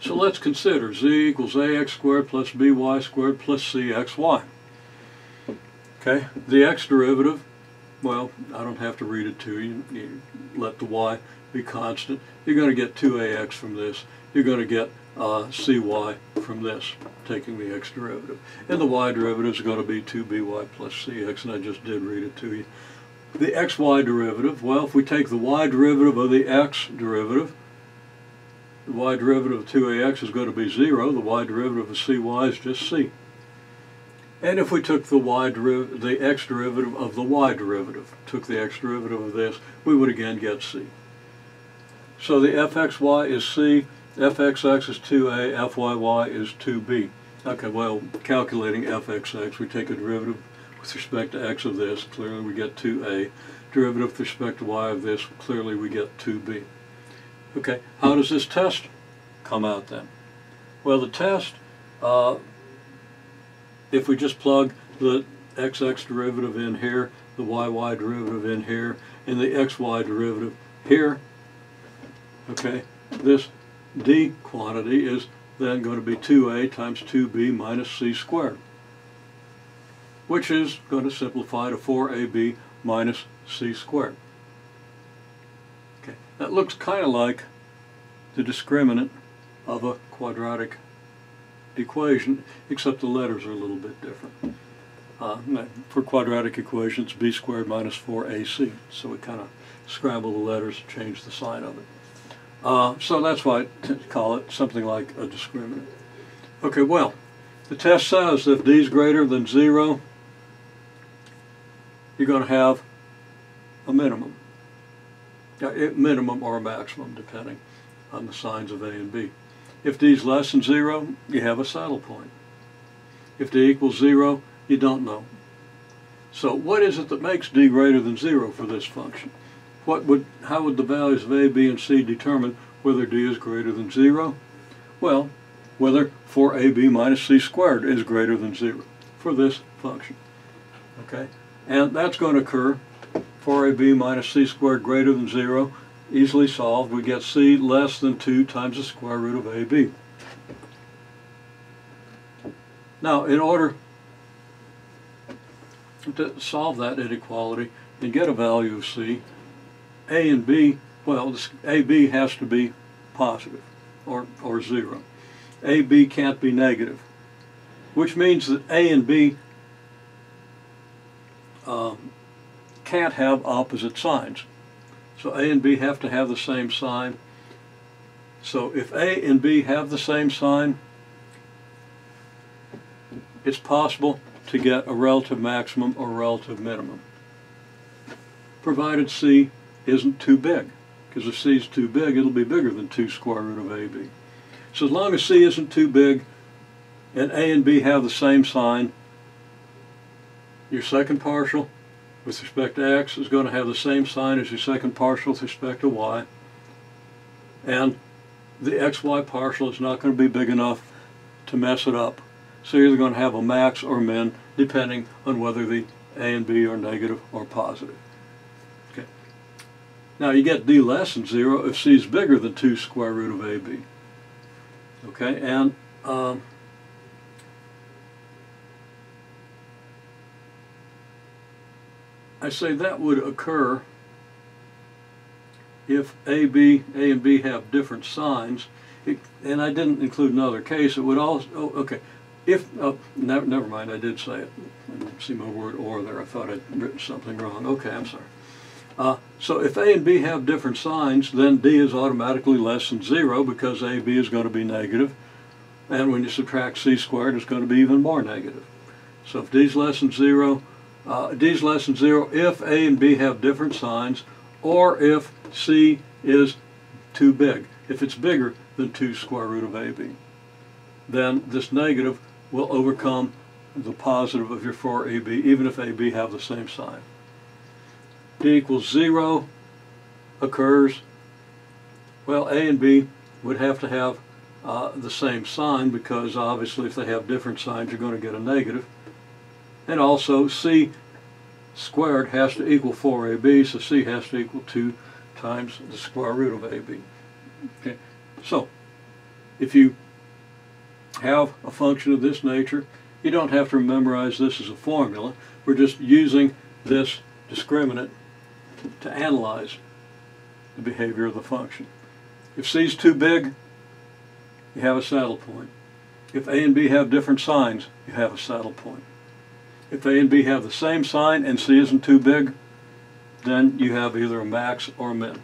So let's consider z equals ax squared plus by squared plus cxy. Okay, the x derivative, well, I don't have to read it to you. you let the y be constant. You're going to get 2ax from this. You're going to get uh, cy from this, taking the x derivative. And the y derivative is going to be 2by plus cx, and I just did read it to you. The xy derivative, well, if we take the y derivative of the x derivative, the y derivative of 2ax is going to be 0. The y derivative of cy is just c. And if we took the y derivative, the x derivative of the y derivative, took the x derivative of this, we would again get c. So the fxy is c, fxx is 2a, fyy is 2b. Okay, well, calculating fxx, we take a derivative with respect to x of this, clearly we get 2a. Derivative with respect to y of this, clearly we get 2b. Okay, how does this test come out then? Well, the test, uh, if we just plug the xx derivative in here, the yy derivative in here, and the xy derivative here, okay, this d quantity is then going to be 2a times 2b minus c squared, which is going to simplify to 4ab minus c squared. That looks kind of like the discriminant of a quadratic equation, except the letters are a little bit different. Uh, for quadratic equations, b squared minus 4ac. So we kind of scramble the letters, change the sign of it. Uh, so that's why I call it something like a discriminant. Okay, well, the test says if d is greater than 0, you're going to have a minimum minimum or maximum, depending on the signs of A and B. If d is less than 0, you have a saddle point. If d equals 0, you don't know. So what is it that makes d greater than 0 for this function? What would, how would the values of a, b, and c determine whether d is greater than 0? Well, whether 4ab minus c squared is greater than 0 for this function. Okay, And that's going to occur 4ab minus c squared greater than 0, easily solved. We get c less than 2 times the square root of ab. Now, in order to solve that inequality and get a value of c, a and b, well, ab has to be positive or, or 0. ab can't be negative, which means that a and b um, can't have opposite signs. So A and B have to have the same sign. So if A and B have the same sign, it's possible to get a relative maximum or relative minimum, provided C isn't too big. Because if C is too big, it'll be bigger than 2 square root of AB. So as long as C isn't too big and A and B have the same sign, your second partial with respect to x is going to have the same sign as your second partial with respect to y. And the xy partial is not going to be big enough to mess it up. So you're either going to have a max or min depending on whether the a and b are negative or positive. Okay. Now you get d less than 0 if c is bigger than 2 square root of ab. Okay, and um, I say that would occur if A, B, A and B have different signs. It, and I didn't include another case. It would also, oh, okay, if, oh, never, never mind, I did say it. See my word or there. I thought I'd written something wrong. Okay, I'm sorry. Uh, so if A and B have different signs, then D is automatically less than zero because AB is going to be negative. And when you subtract C squared, it's going to be even more negative. So if D is less than zero, uh, D is less than 0 if A and B have different signs or if C is too big. If it's bigger than 2 square root of AB, then this negative will overcome the positive of your 4AB even if AB have the same sign. D equals 0 occurs, well A and B would have to have uh, the same sign because obviously if they have different signs you're going to get a negative. And also C squared has to equal 4AB, so C has to equal 2 times the square root of AB. Okay, so if you have a function of this nature, you don't have to memorize this as a formula. We're just using this discriminant to analyze the behavior of the function. If c is too big, you have a saddle point. If a and b have different signs, you have a saddle point. If a and b have the same sign and c isn't too big, then you have either a max or a min.